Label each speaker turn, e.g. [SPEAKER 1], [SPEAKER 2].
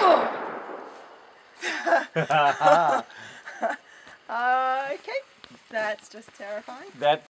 [SPEAKER 1] Uh, okay, that's just terrifying.
[SPEAKER 2] That